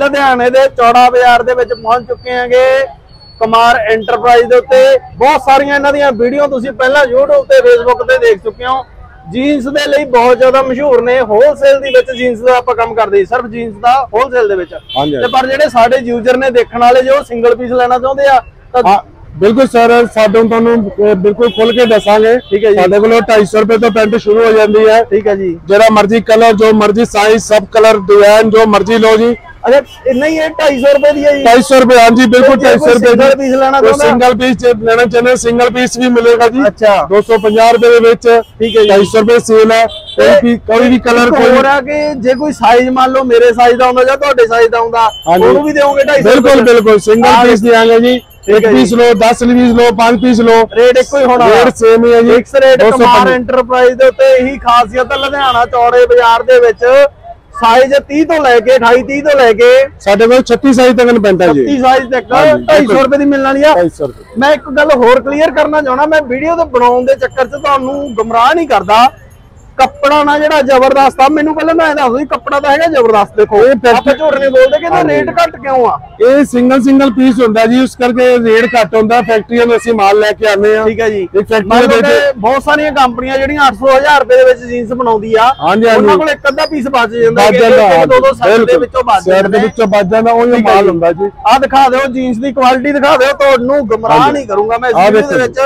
ਲੁਧਿਆਣੇ ਦੇ ਚੌੜਾ ਬਾਜ਼ਾਰ ਦੇ ਵਿੱਚ ਪਹੁੰਚ ਚੁੱਕੇ ਹਾਂਗੇ ਕੁਮਾਰ ਐਂਟਰਪ੍ਰਾਈਜ਼ ਦੇ ਉੱਤੇ। ਬਹੁਤ ਸਾਰੀਆਂ ਇਹਨਾਂ ਦੀਆਂ ਵੀਡੀਓ ਤੁਸੀਂ ਪਹਿਲਾਂ YouTube ਤੇ Facebook ਤੇ ਦੇਖ ਚੁੱਕੇ ਹੋ। ਜੀਨਸ ਦੇ ਲਈ ਬਹੁਤ ਜ਼ਿਆਦਾ ਮਸ਼ਹੂਰ ਨੇ। ਹੋਲਸੇਲ ਦੇ ਵਿੱਚ ਜੀਨਸ ਦਾ ਆਪਾਂ ਕੰਮ ਕਰਦੇ ਸੀ ਸਿਰਫ ਜੀਨਸ ਦਾ ਹੋਲਸੇਲ ਦੇ ਵਿੱਚ। ਤੇ ਪਰ ਜਿਹੜੇ ਸਾਡੇ ਯੂਜ਼ਰ ਨੇ ਦੇਖਣ ਵਾਲੇ ਜੋ ਸਿੰਗਲ ਪੀਸ ਲੈਣਾ ਚਾਹੁੰਦੇ ਆ ਤਾਂ ਬਿਲਕੁਲ ਸਰ ਸਾਡੇ ਤੁਹਾਨੂੰ ਬਿਲਕੁਲ ਖੁੱਲ ਕੇ ਦੱਸਾਂਗੇ। ਠੀਕ ਹੈ ਜੀ। ਸਾਡੇ ਕੋਲ 250 ਰੁਪਏ ਤੋਂ ਪੈਂਟ ਸ਼ੁਰੂ ਹੋ ਜਾਂਦੀ ਹੈ। ਠੀਕ ਹੈ ਜੀ। ਜਿਹੜਾ ਮਰਜ਼ੀ ਕਲਰ ਜੋ ਮਰਜ਼ੀ ਸਾਈਜ਼ ਸਭ ਕਲਰ ਡਿਜ਼ਾਈਨ ਜੋ ਮਰਜ਼ੀ ਲਓ ਜੀ। ਅਰੇ ਇੰਨਾ ਹੀ ਹੈ 250 ਰੁਪਏ ਦੀ ਹੈ ਜੀ। 250 ਰੁਪਏ ਹਾਂਜੀ ਬਿਲਕੁਲ ਜੇ ਕੋਈ 250 ਰੁਪਏ single piece ਲੈਣਾ ਕੋਈ ਚਾਹੁੰਦਾ? ਸਿੰਗਲ ਪੀਸ ਲੈਣਾ ਚਾਹੁੰਦੇ ਸਿੰਗਲ ਪੀਸ ਵੀ ਮਿਲੇਗਾ ਜੀ। ਅੱਛਾ। 250 ਰੁਪਏ ਦੇ ਵਿੱਚ ਠੀਕ ਹੈ ਜੀ। 250 ਰੁਪਏ ਸੇਲ ਹੈ। ਕੋਈ ਵੀ ਕੋਈ ਵੀ ਕਲਰ ਇੱਕ ਕੋਈ ਹੋਰ ਆ ਕਿ ਜੇ ਕੋਈ ਸਾਈਜ਼ ਮੰਨ ਲਓ ਮੇਰੇ ਸਾਈਜ਼ ਦਾ ਹੁੰਦਾ ਜਾਂ ਤੁਹਾਡੇ ਸਾਈਜ਼ ਦਾ ਹੁੰਦਾ ਹਾਂਜੀ। ਉਹਨੂੰ ਵੀ ਦੇਵੋਗੇ 250 ਬਿਲਕੁਲ ਬਿਲਕੁਲ ਹਾਂ, ਸਿੰਗਲ ਪੀਸ ਦਿਆਂਗੇ ਜੀ। ਠੀਕ ਇੱਕ ਹੈ ਜੀ। ਪੀਸ ਲਓ 10 ਪੀਸ ਲਓ 5 ਪੀਸ ਲਓ। ਰੇਟ ਇੱਕੋ ਹੀ ਹੋਣਾ। ਰੇਟ ਸੇਮ ਹੀ ਹੈ ਜੀ। ਫਿਕਸ ਰੇਟ 250 ਕੁਮਾਰ ਐਂਟਰਪ੍ਰਾਈਜ਼ ਦੇ ਉੱਤੇ ਇਹੀ ਖਾਸੀਅਤ ਹੈ ਲੁਧਿਆਣਾ ਚੌੜੇ ਬਾਜ਼ਾਰ ਦੇ ਵਿੱਚ। ਸਾਈਜ਼ 30 ਤੋਂ ਲੈ ਕੇ 28 30 ਤੋਂ ਲੈ ਕੇ ਸਾਡੇ ਕੋਲ 36 ਸਾਈਜ਼ ਤੱਕ ਪੈਂਟਾ ਜੀ। 30 ਸਾਈਜ਼ ਤੱਕ ਹਾਂਜੀ, 250 ਰੁਪਏ ਦੀ ਮਿਲਣ ਵਾਲੀ ਆ। 250 ਰੁਪਏ। ਮੈਂ ਇੱਕ ਗੱਲ ਹੋਰ ਕਲੀਅਰ ਕਰਨਾ ਚਾਹਣਾ ਮੈਂ ਵੀਡੀਓ ਤੇ ਬਣਾਉਣ ਦੇ ਚੱਕਰ 'ਚ ਤੁਹਾਨੂੰ ਗੁੰਮਰਾਹ ਨਹੀਂ ਕਰਦਾ। ਕੱਪੜਾ ਨਾ ਜਿਹੜਾ ਜ਼ਬਰਦਸਤ ਆ ਮੈਨੂੰ ਪਹਿਲਾਂ ਮੈਂ ਇਹ ਦੱਸ ਜੀ, ਕੱਪੜਾ ਤਾਂ ਹੈਗਾ ਜ਼ਬਰਦਸਤ ਦੇਖੋ ਆਪਾਂ ਝੂਠ ਨਹੀਂ ਬੋਲਦੇ ਕਿ ਇਹਦਾ। ਰੇਟ ਘੱਟ ਕਿਉਂ ਆ ਇਹ ਸਿੰਗਲ ਸਿੰਗਲ ਪੀਸ ਹੁੰਦਾ ਜੀ ਉਸ ਕਰਕੇ ਰੇਟ ਘੱਟ ਹੁੰਦਾ ਫੈਕਟਰੀਆਂ ਨੂੰ ਅਸੀਂ ਮਾਲ ਲੈ ਕੇ ਆਉਂਦੇ ਆ ਠੀਕ ਹੈ ਜੀ ਇੱਕ ਫੈਕਟਰੀ ਮੰਨ ਦੇ ਬਹੁਤ ਸਾਰੀਆਂ ਕੰਪਨੀਆਂ ਜਿਹੜੀਆਂ 800 1000 ਰੁਪਏ ਦੇ ਵਿੱਚ ਜੀਨਸ ਬਣਾਉਂਦੀ ਆ। ਉਹਨਾਂ ਕੋਲ ਇੱਕ ਅੱਧਾ ਪੀਸ ਬਚ ਜਾਂਦਾ ਕਿ ਜਾਂਦਾ ਦੋ ਦੋ ਸੈੱਟ ਦੇ। ਵਿੱਚੋਂ ਬਚ ਸੈੱਟ ਦੇ ਜਾਂਦੇ ਵਿੱਚੋਂ ਬਚ ਜਾਂਦਾ ਉਹ ਮਾਲ। ਹੁੰਦਾ ਜੀ ਆ ਦਿਖਾ ਦਿਓ ਜੀਨਸ ਦੀ ਕੁਆਲਿਟੀ ਦਿਖਾ ਦਿਓ ਤੁਹਾਨੂੰ ਗੁੰਮਰਾਹ। ਨਹੀਂ ਕਰੂੰਗਾ ਮੈਂ ਇਸ ਵੀਡੀਓ ਦੇ ਵਿੱਚ।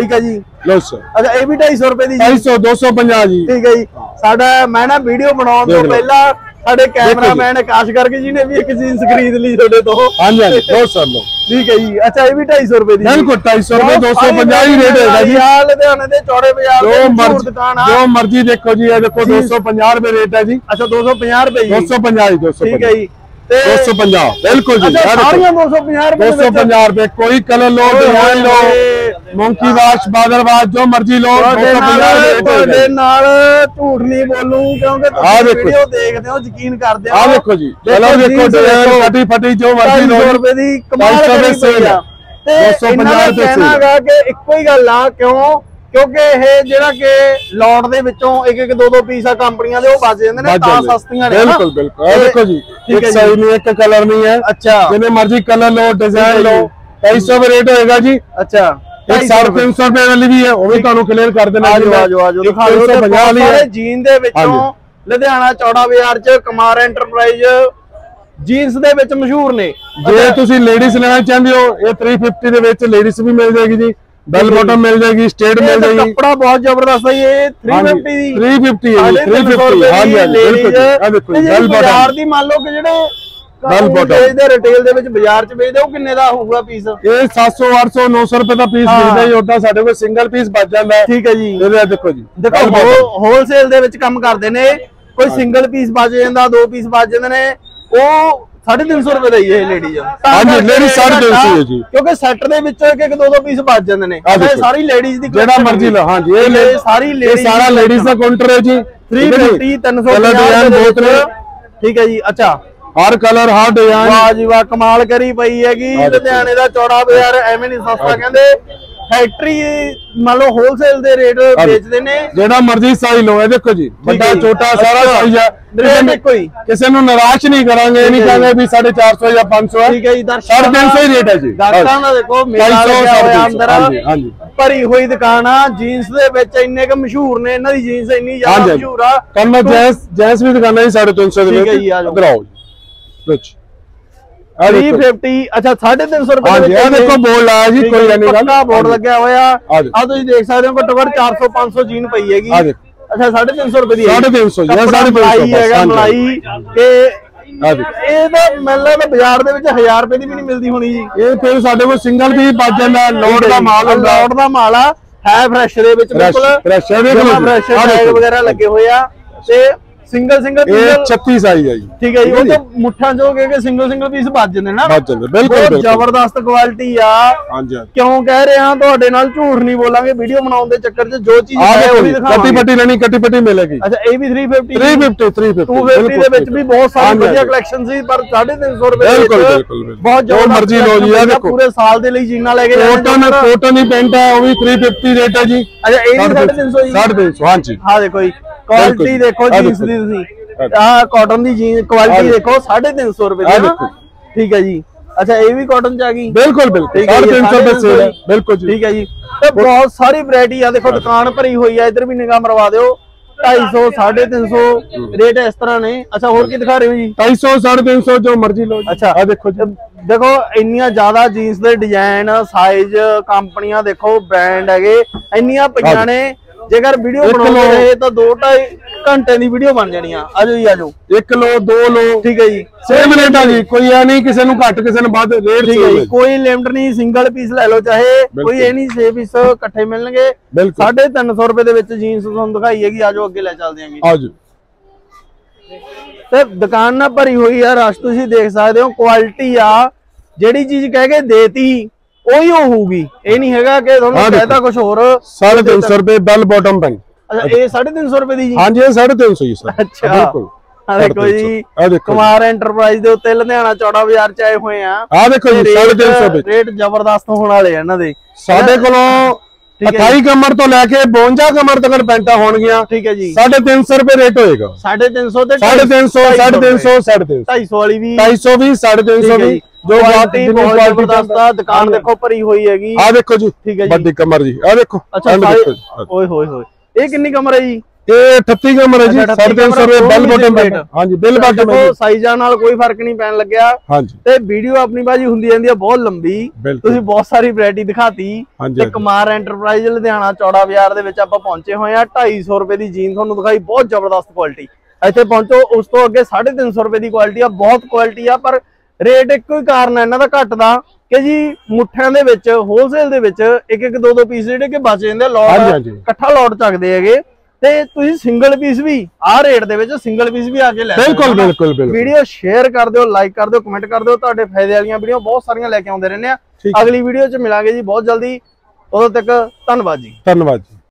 ਠੀਕ ਹੈ ਜੀ ਲਓ ਸਰ। ਅੱਛਾ ਇਹ ਵੀ 250 ਰੁਪਏ ਦੀ ਜੀ। 250 250 ਜੀ। ਠੀਕ ਹੈ ਜੀ। ਸਾਡਾ ਮੈਂ ਨਾ ਵੀਡੀਓ ਬਣਾਉਣ ਤੋਂ ਦੇਖ ਲਓ। ਪਹਿਲਾਂ ਸਾਡੇ ਕੈਮਰਾਮੈਨ ਆਕਾਸ਼ ਕਰਕੇ ਜੀ ਨੇ ਵੀ ਇੱਕ ਜੀਨਸ ਖਰੀਦ ਲਈ ਤੁਹਾਡੇ ਤੋਂ। ਹਾਂਜੀ ਹਾਂਜੀ। ਲਓ ਸਰ ਲਓ। ਠੀਕ ਹੈ ਜੀ। ਅੱਛਾ ਇਹ ਵੀ 250 ਰੁਪਏ ਦੀ। ਬਿਲਕੁਲ 250 ਰੁਪਏ ਬਹੁਤ 250 ਹੀ ਰੇਟ ਹੋਏਗਾ ਜੀ। ਆ ਲੁਧਿਆਣੇ ਦੇ ਚੌੜੇ ਬਾਜ਼ਾਰ ਦੇ ਜੋ ਮਸ਼ਹੂਰ ਮਰਜ਼ੀ ਦੁਕਾਨ ਆ। ਜੋ ਮਰਜ਼ੀ ਦੇਖੋ ਜੀ ਇਹ ਦੇਖੋ ਜੀ। 250 ਰੁਪਏ ਰੇਟ ਹੈ ਜੀ। ਅੱਛਾ 250 ਰੁਪਏ ਜੀ। 250 ਜੀ 250 ਠੀਕ ਹੈ ਜੀ। ਤੇ 250 ਬਿਲਕੁਲ ਜੀ। ਸਾਰੀਆਂ 250 ਰੁਪਏ ਦੇ ਵਿੱਚ 250 ਰੁਪਏ ਕੋਈ ਕਲਰ ਓਏ ਡਿਜ਼ਾਈਨ ਹੋਏ। ਮੌਂਕੀ ਵਾਸ਼ ਬਾਦਰਵਾਸ਼ ਜੋ ਮਰਜ਼ੀ ਲਓ ਤੁਹਾਡੇ 250 ਨਾਲ ਝੂਠ ਨਹੀਂ ਬੋਲੂ ਕਿਉਂਕਿ ਤੁਸੀਂ। ਵੀਡੀਓ ਦੇਖਦੇ ਹੋ ਯਕੀਨ ਕਰਦੇ ਹੋ। ਆ ਦੇਖੋ ਜੀ ਕਲਰ ਦੇਖੋ ਡਿਜ਼ਾਈਨ ਫਟੀ ਫਟੀ ਜੋ ਮਰਜ਼ੀ 250 ਲਓ ਰੁਪਏ ਦੀ ਕਮਾਲ 250 ਕਰੀ ਆ। ਤੇ 250 ਇਹਨਾਂ ਦਾ ਰੁਪਏ ਕਹਿਣਾ sale। ਹੈਗਾ ਕਿ ਇੱਕੋ ਹੀ ਗੱਲ ਆ ਕਿਉਂ? ਕਿਉਂਕਿ ਇਹ ਜਿਹੜਾ ਕਿ ਲੋਟ ਦੇ ਵਿੱਚੋਂ ਇੱਕ ਇੱਕ ਦੋ ਦੋ ਪੀਸ ਆ ਕੰਪਨੀਆਂ ਦੇ ਉਹ ਬਚ ਜਾਂਦੇ ਨੇ ਤਾਂ। ਸਸਤੀਆਂ ਨੇ। ਬਿਲਕੁਲ ਬਿਲਕੁਲ। ਆ ਤੇ- ਦੇਖੋ ਜੀ ਇੱਕ ਸਾਈਜ਼ ਨਹੀਂ ਇੱਕ ਕਲਰ ਨਹੀਂ ਹੈ। ਅੱਛਾ। ਜਿੰਨੇ ਮਰਜ਼ੀ ਕਲਰ ਲਓ ਡਿਜ਼ਾਈਨ ਲਓ। 250 ਰੁਪਏ ਰੇਟ ਹੋਏਗਾ ਜੀ। ਅੱਛਾ। ਇੱਕ 350 ਰੁਪਏ। ਵਾਲੀ ਵੀ ਹੈ ਉਹ ਵੀ ਤੁਹਾਨੂੰ ਕਲੀਅਰ ਕਰ ਦੇਣਾ ਆਜੋ ਆਜੋ ਆਜੋ। ਦਿਖਾ ਦਿਓ ਤੇ 350 ਵਾਲੀ ਹੈ। ਜੀਨ ਦੇ ਵਿੱਚੋਂ। ਲੁਧਿਆਣਾ ਚੌੜਾ ਬਾਜ਼ਾਰ ਚ ਕੁਮਾਰ ਐਂਟਰਪ੍ਰਾਈਜ਼ ਜੀਨਸ ਦੇ ਵਿੱਚ ਮਸ਼ਹੂਰ ਨੇ। ਜੇ ਤੁਸੀਂ ਲੇਡੀਜ਼ ਲੈਣਾ ਚਾਹੁੰਦੇ ਹੋ ਇਹ 350 ਦੇ ਵਿੱਚ ਲੇਡੀਜ਼ ਵੀ ਮਿਲ ਜਾਏਗੀ ਜੀ। ਬੈਲ ਬਾਟਮ ਮਿਲ ਜਾਏਗੀ ਸਟੇਟ ਇਹ ਮਿਲ ਜਾਏਗੀ। ਕੱਪੜਾ ਬਹੁਤ ਜ਼ਬਰਦਸਤ ਹੈ ਇਹ 350 ਦੀ। 350 ਹੈ ਜੀ, 350 ਹਾਂਜੀ ਹਾਂਜੀ ਬਿਲਕੁਲ ਆ ਦੇਖੋ ਬੈਲ ਬਾਟਮ ਦੀ ਮੰਨ ਲਓ ਕਿ ਜਿਹੜੇ ਵੇਚਦੇ ਰਿਟੇਲ ਦੇ ਵਿੱਚ ਬਾਜ਼ਾਰ 'ਚ ਵੇਚਦੇ ਉਹ ਕਿੰਨੇ ਦਾ ਹੋਊਗਾ ਪੀਸ ਇਹ 700 800 900 ਰੁਪਏ ਦਾ ਪੀਸ ਹਾਂ। ਮਿਲਦਾ ਜੀ ਉਦਾਂ ਸਾਡੇ ਕੋਲ ਸਿੰਗਲ ਪੀਸ ਬਚ ਜਾਂਦਾ। ਹੈ ਠੀਕ ਹੈ ਜੀ। ਇਹ ਵੀ ਦੇਖੋ ਜੀ। ਦੇਖੋ bell bottom। ਹੋਲਸੇਲ ਦੇ ਵਿੱਚ ਕੰਮ ਕਰਦੇ ਨੇ ਕੋਈ ਸਿੰਗਲ ਪੀਸ ਬਚ ਜਾਂਦਾ ਦੋ ਪੀਸ ਬਚ ਜਾਂਦੇ ਨੇ ਉਹ 350 ਰੁਪਏ ਦਾ ਹੀ ਇਹ ਲੇਡੀ ਆ ਤਾਂ ਹਾਂਜੀ, ਕਰਕੇ ladies ਰੇਟ 350 ਘੱਟ ਆ, ਹੈ ਜੀ। ਕਿਉਂਕਿ ਸੈੱਟ ਦੇ ਵਿੱਚੋਂ ਇੱਕ ਇੱਕ ਦੋ ਦੋ ਪੀਸ ਬਚ ਜਾਂਦੇ ਨੇ। ਆਹ ਇਹ ਦੇਖੋ। ਸਾਰੀ ਲੇਡੀਜ਼ ਦੀ ਜਿਹੜਾ collection ਮਰਜ਼ੀ ਹੋਗੀ। ਲਓ। ਹਾਂਜੀ ਇਹ ਇਹ ਸਾਰੀ ਇਹ ladies ਸਾਰਾ ਦੀ ਲੇਡੀਜ਼ ਦਾ ਕਾਊਂਟਰ ਹੈ। ਜੀ। 350 350 ਕਲਰ ਡਿਜ਼ਾਈਨ ਬਹੁਤ ਨੇ ਠੀਕ ਹੈ ਜੀ ਅੱਛਾ। ਹਰ ਕਲਰ ਹਰ ਡਿਜ਼ਾਈਨ ਵਾਹ ਜੀ ਵਾਹ ਕਮਾਲ ਕਰੀ ਪਈ ਹੈਗੀ। ਲੁਧਿਆਣੇ ਦਾ ਚੌੜਾ ਬਾਜ਼ਾਰ ਐਵੇਂ ਨਹੀਂ ਸਸਤਾ ਕਹਿੰਦੇ। ਫੈਕਟਰੀ ਮੰਨ ਲਓ ਹੋਲਸੇਲ ਦੇ ਰੇਟ। ਵੇਚਦੇ ਨੇ। ਜਿਹੜਾ ਮਰਜ਼ੀ ਸਾਈਜ਼ ਲਓ ਇਹ ਦੇਖੋ ਜੀ। ਵੱਡਾ ਹੈ। ਛੋਟਾ ਸਾਰਾ। ਸਾਈਜ਼ ਹੈ। ਕਿਸੇ ਹੀ। ਨੂੰ- ਨਿਰਾਸ਼ ਨਹੀਂ ਕਰਾਂਗੇ ਨਹੀਂ ਹੈ ਕਹਾਂਗੇ ਵੀ 450 ਜਾਂ 500 ਹੈ। ਠੀਕ ਹੈ ਜੀ ਦਰਸ਼ਕਾਂ ਹੀ ਰੇਟ ਹੈ ਜੀ। ਦਾ ਦੇਖੋ ਮੇਲਾ 250, ਲੱਗਿਆ ਹੋਇਆ ਸਾਢੇ ਅੰਦਰ। ਹਾਂਜੀ। ਭਰੀ ਹੋਈ ਦੁਕਾਨ ਆ ਜੀਨਸ ਦੇ ਵਿੱਚ ਇੰਨੇ ਕ ਮਸ਼ਹੂਰ ਨੇ ਇਹਨਾਂ ਦੀ ਜੀਨਸ ਇੰਨੀ ਜ਼ਿਆਦਾ ਮਸ਼ਹੂਰ ਆ। ਕੰਨਾ ਜੈਸ ਜੈਸ ਵੀ ਦੁਕਾਨਾਂ ਜੀ 350 ਦੇ ਠੀਕ ਹੈ ਵਿੱਚ। ਜੀ, ਆ ਜਾਓ। ਲੋ ਜੀ ਆ ਦੇਖੋ। 350 ਅੱਛਾ 350 ਰੁਪਏ ਹਾਂਜੀ ਇਹ ਦੇਖੋ ਬੋਰਡ ਲਾਇਆ ਜੀ ਕੋਈ ਨਹੀਂ ਗੱਲ। ਬੋਰਡ ਲੱਗਿਆ ਹੋਇਆ। ਆ ਤੁਸੀਂ ਦੇਖ ਸਕਦੇ ਹੋ ਘੱਟੋ ਘੱਟ 400 500 ਜੀਨ ਪਈ ਹੈਗੀ। ਆ ਦੇਖੋ। ਅੱਛਾ 350 ਰੁਪਏ ਦੀ ਹੈਗੀ। 350 ਜੀ, ਇਹ ਕੱਪੜਾ 350 ਮਲਾਈ ਹੈਗਾ। ਮਲਾਈ ਤੇ ਇਹ ਤਾਂ ਲੱਗਦਾ ਬਾਜ਼ਾਰ ਦੇ ਵਿੱਚ 1000 ਰੁਪਏ ਦੀ ਵੀ ਨਹੀਂ ਮਿਲਦੀ ਹੋਣੀ ਜੀ। ਇਹ ਫਿਰ ਸਾਡੇ ਕੋਲ ਸਿੰਗਲ ਵੀ ਬਚ ਜਾਂਦਾ ਲੋਡ ਦਾ ਮਾਲ ਹੁੰਦਾ। ਲੋਡ ਦਾ ਮਾਲ ਆ ਹੈ ਫਰੈਸ਼ ਦੇ ਵਿੱਚ ਬਿਲਕੁਲ। fresh ਹੈ, ਦੇਖ ਲਓ। ਫਰੈਸ਼। ਵਗੈਰਾ ਲੱਗੇ ਹੋਏ ਆ। ਤੇ ਸਿੰਗਲ ਸਿੰਗਲ ਇਹ 36 ਸਾਈਜ਼ ਹੈ ਜੀ। ਠੀਕ ਹੈ ਜੀ ਉਹ ਤਾਂ ਮੁੱਠਾਂ ਚੋਂ ਕਿ ਸਿੰਗਲ ਸਿੰਗਲ ਪੀਸ ਵੱਜ ਜਾਂਦੇ ਨਾ। ਵੱਜ ਜਾਂਦੇ, ਬਿਲਕੁਲ, ਬਹੁਤ ਬਿਲਕੁਲ। ਜ਼ਬਰਦਸਤ ਕੁਆਲਿਟੀ ਆ। ਹਾਂਜੀ ਹਾਂਜੀ। ਕਿਉਂ ਕਹਿ ਰਹੇ ਹਾਂ ਤੁਹਾਡੇ ਨਾਲ ਝੂਠ ਨਹੀਂ ਬੋਲਾਂਗੇ। ਵੀਡੀਓ ਬਣਾਉਣ ਦੇ ਚੱਕਰ 'ਚ ਜੋ ਚੀਜ਼ ਆ ਹੈ ਦੇਖੋ ਉਹੀ ਜੀ, ਕੱਟੀ ਦਿਖਾਵਾਂਗੇ। ਪੱਟੀ ਲੈਣੀ ਕੱਟੀ ਪੱਟੀ ਮਿਲੇਗੀ। ਅੱਛਾ ਇਹ ਵੀ 350 350 350 250 ਦੇ ਵਿੱਚ ਵੀ ਬਹੁਤ ਸਾਰੀ ਹਾਂਜੀ, ਵਧੀਆ ਹਾਂਜੀ। ਕਲੈਕਸ਼ਨ ਸੀ ਪਰ 350 ਰੁਪਏ ਦੇ ਬਿਲਕੁਲ, ਵਿੱਚ ਬਿਲਕੁਲ, ਬਿਲਕੁਲ। ਬਹੁਤ ਜੋ ਜ਼ਬਰਦਸਤ ਮਰਜ਼ੀ ਲਓ ਜੀ, ਆਹ collection ਦੇਖੋ। ਪੂਰੇ ਸਾਲ ਦੇ ਲਈ ਜੀਨਾ ਲੈ ਕੇ ਜਾਣਾ ਕੋਟਨ ਚਾਹੁੰਦਾ। ਕੋਟਨ ਦੀ ਪੈਂਟ ਹੈ ਉਹ ਵੀ 350 ਰੇਟ ਹੈ ਜੀ। ਅੱਛਾ ਇਹ ਵੀ 350 ਜੀ 350 ਹਾਂਜੀ। ਹਾਂ ਦੇਖੋ ਜੀ। ਕੁਆਲਿਟੀ। ਦੇਖੋ ਆਹ ਜੀਨਸ ਦੀ ਤੁਸੀਂ। ਆ ਕਾਟਨ ਦੀ ਜੀਨ ਕੁਆਲਿਟੀ ਦੇਖੋ। 350 ਰੁਪਏ ਆਹ ਦੀ। ਠੀਕ ਹੈ ਜੀ। ਅੱਛਾ ਇਹ ਵੀ ਕਾਟਨ ਚ ਆ ਗਈ? ਬਿਲਕੁਲ ਬਿਲਕੁਲ। ਠੀਕ ਹੈ ਜੀ, 350 ਰੁਪਏ ਸੇਲ ਹੈ। 350 ਬਿਲਕੁਲ ਜੀ। ਠੀਕ ਹੈ ਜੀ। ਤੇ ਬਹੁਤ ਸਾਰੀ ਵੈਰਾਈਟੀ ਆ ਦੇਖੋ ਦੁਕਾਨ ਭਰੀ ਹੋਈ ਆ ਇਧਰ ਵੀ ਨਿਗਾਹ ਮਰਵਾ ਦਿਓ। 250 350 ਰੇਟ ਇਸ ਤਰ੍ਹਾਂ ਨੇ। ਅੱਛਾ ਹੋਰ ਕੀ ਦਿਖਾ ਰਹੇ ਹੋ ਜੀ? 250 350 ਜੋ ਮਰਜ਼ੀ ਲਓ ਜੀ। ਅੱਛਾ। ਆ ਦੇਖੋ ਜੀ। ਦੇਖੋ ਇੰਨੀਆਂ ਜ਼ਿਆਦਾ ਜੀਨਸ ਦੇ ਡਿਜ਼ਾਈਨ ਸਾਈਜ਼ ਕੰਪਨੀਆਂ ਦੇਖੋ ਬ੍ਰਾਂਡ ਹੈਗੇ। ਇੰਨੀਆਂ ਪਈਆਂ ਨੇ। ਜੇਕਰ ਵੀਡੀਓ ਇੱਕ ਬਣਾਉਂਦੇ। ਰਹੇ ਤਾਂ 2.5 ਘੰਟੇ ਦੀ ਵੀਡੀਓ ਬਣ ਜਾਣੀ ਆ। ਆਜੋ ਜੀ ਆਜੋ। ਇੱਕ ਲੋ ਦੋ ਲੋ ਠੀਕ ਹੈ ਜੀ। ਸੇਮ ਰੇਟ ਆ ਜੀ ਕੋਈ ਇਹ ਨਹੀਂ ਕਿਸੇ ਨੂੰ ਘੱਟ ਕਿਸੇ ਨੂੰ ਵੱਧ ਰੇਟ ਠੀਕ ਹੈ ਜੀ। ਕੋਈ ਲਿਮਟ ਨਹੀਂ ਸਿੰਗਲ ਪੀਸ ਲੈ ਲਓ ਚਾਹੇ। ਕੋਈ ਇਹ ਨਹੀਂ 6 ਪੀਸ ਇਕੱਠੇ ਮਿਲਣਗੇ। ਬਿਲਕੁਲ। 350 ਰੁਪਏ ਦੇ ਵਿੱਚ ਜੀਨਸ ਤੁਹਾਨੂੰ ਦਿਖਾਈ ਹੈਗੀ। ਆਜੋ ਅੱਗੇ ਲੈ ਚੱਲਦੇ ਆਂਗੇ ਆ ਜੀ। ਤੇ ਦੁਕਾਨ ਨਾ ਭਰੀ ਹੋਈ ਆ ਰਸ਼ ਤੁਸੀਂ ਦੇਖ ਸਕਦੇ ਹੋ। ਕੁਆਲਿਟੀ ਆ। ਜਿਹੜੀ ਚੀਜ਼ ਕਹਿ ਕੇ ਦੇਤੀ ਉਹੀ ਉਹ ਹੋਊਗੀ। ਇਹ ਨਹੀਂ ਹੈਗਾ ਕਿ ਤੁਹਾਨੂੰ। ਕਹਿਤਾ ਕੁਝ ਹੋਰ। 350 ਰੁਪਏ ਬੈਲ ਬਾਟਮ ਪੈਂਟ ਅੱਛਾ ਇਹ 350 ਰੁਪਏ ਦੀ ਜੀ? ਹਾਂਜੀ ਇਹ 350 ਹੀ ਸਰ ਅੱਛਾ। ਬਿਲਕੁਲ ਆ ਦੇਖੋ ਜੀ ਕੁਮਾਰ ਐਂਟਰਪ੍ਰਾਈਜ਼ ਦੇ ਉੱਤੇ ਲੁਧਿਆਣਾ ਚੌੜਾ ਬਾਜ਼ਾਰ ਚ ਆਏ ਹੋਏ ਆ। ਆ ਦੇਖੋ ਜੀ 350 ਰੁਪਏ ਰੇਟ ਜ਼ਬਰਦਸਤ ਹੋਣ ਵਾਲੇ ਆ ਇਹਨਾਂ ਦੇ। ਸਾਡੇ ਕੋਲੋਂ ਠੀਕ ਹੈ 28 ਕਮਰ ਤੋਂ ਲੈ ਕੇ 52 ਕਮਰ ਤੱਕ ਪੈਂਟਾਂ ਹੋਣਗੀਆਂ। ਠੀਕ ਹੈ ਜੀ। 350 ਰੁਪਏ ਰੇਟ ਹੋਏਗਾ। 350 ਤੇ 350 350 350 250 ਵਾਲੀ ਵੀ। 250 ਵੀ 350 ਵੀ ਜੋ ਬਾਤ ਬਹੁਤ ਜ਼ਬਰਦਸਤ ਆ ਦੁਕਾਨ ਦੇਖੋ ਭਰੀ ਹੋਈ ਹੈਗੀ। ਆ ਦੇਖੋ ਜੀ ਠੀਕ ਹੈ ਜੀ। ਵੱਡੀ ਕਮਰ ਜੀ। ਆ ਦੇਖੋ ਅੱਛਾ। ਓਏ ਹੋਏ ਹੋਏ। ਇਹ ਕਿੰਨੀ ਕਮਰ ਹੈ ਜੀ? ਇਹ 38 ਕਮਰ ਹੈ ਜੀ ਅੱਛਾ, 38 350 ਰੁਪਏ ਬੈਲ ਹਾਂਜੀ ਬੈਲ ਬਾਟਮ ਹੈ। ਸਾਈਜ਼ਾਂ ਨਾਲ ਕੋਈ ਫ਼ਰਕ ਨਹੀਂ ਪੈਣ ਲੱਗਿਆ। ਤੇ ਵੀਡੀਓ ਆਪਣੀ ਬਾਜੀ ਹੁੰਦੀ ਜਾਂਦੀ ਆ ਬਹੁਤ ਲੰਬੀ। ਤੁਸੀਂ ਬਹੁਤ ਸਾਰੀ ਵੈਰਾਈਟੀ ਦਿਖਾਤੀ। ਤੇ। ਕੁਮਾਰ ਐਂਟਰਪ੍ਰਾਈਜ਼ ਲੁਧਿਆਣਾ ਚੌੜਾ ਬਾਜ਼ਾਰ ਦੇ ਵਿੱਚ ਆਪਾਂ ਪਹੁੰਚੇ ਹੋਏ ਆ 250 ਰੁਪਏ ਦੀ ਜੀਨ ਤੁਹਾਨੂੰ ਦਿਖਾਈ ਬਹੁਤ ਜ਼ਬਰਦਸਤ ਕੁਆਲਿਟੀ ਇੱਥੇ ਪਹੁੰਚੋ ਉਸ ਤੋਂ ਅੱਗੇ 350 ਰੁਪਏ ਦੀ ਕੁਆਲਿਟੀ ਆ ਬਹੁਤ ਕੁਆਲਿਟੀ ਆ ਪਰ ਰੇਟ ਇੱਕੋ ਹੀ ਕਾਰਨ ਹੈ ਇਹਨਾਂ ਦਾ ਘੱਟ ਦਾ ਕਿ ਜੀ ਮੁੱਠਿਆਂ ਦੇ ਵਿੱਚ ਹੋਲਸੇਲ ਦੇ ਵਿੱਚ ਇੱਕ ਇੱਕ ਦੋ ਦੋ ਪੀਸ ਜਿਹੜੇ ਕਿ ਬਚ ਜਾਂਦੇ ਲੋਟ। ਇਕੱਠਾ ਲੋਟ ਚੱਕਦੇ ਹੈਗੇ। ਤੇ ਤੁਸੀਂ ਸਿੰਗਲ ਪੀਸ ਵੀ ਆਹ ਰੇਟ ਦੇ ਵਿੱਚ ਸਿੰਗਲ ਪੀਸ ਵੀ ਆ ਕੇ ਲੈ ਬਿਲਕੁਲ। ਬਿਲਕੁਲ ਬਿਲਕੁਲ। ਵੀਡੀਓ ਸ਼ੇਅਰ ਕਰ ਦਿਓ ਲਾਈਕ ਕਰ ਦਿਓ ਕਮੈਂਟ ਕਰ ਦਿਓ। ਤੁਹਾਡੇ ਫਾਇਦੇ ਵਾਲੀਆਂ ਵੀਡੀਓ ਬਹੁਤ ਸਾਰੀਆਂ ਲੈ ਕੇ ਆਉਂਦੇ ਰਹਿੰਦੇ ਆ। ਅਗਲੀ ਵੀਡੀਓ 'ਚ ਮਿਲਾਂਗੇ ਜੀ ਬਹੁਤ ਜਲਦੀ। ਉਦੋਂ ਤੱਕ ਧੰਨਵਾਦ ਜੀ। ਧੰਨਵਾਦ ਜੀ।